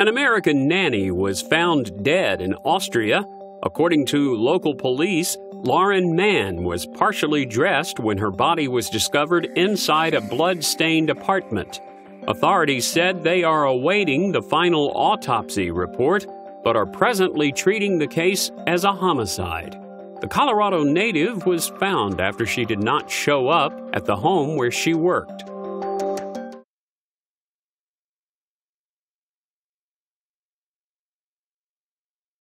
An American nanny was found dead in Austria. According to local police, Lauren Mann was partially dressed when her body was discovered inside a blood stained apartment. Authorities said they are awaiting the final autopsy report, but are presently treating the case as a homicide. The Colorado native was found after she did not show up at the home where she worked.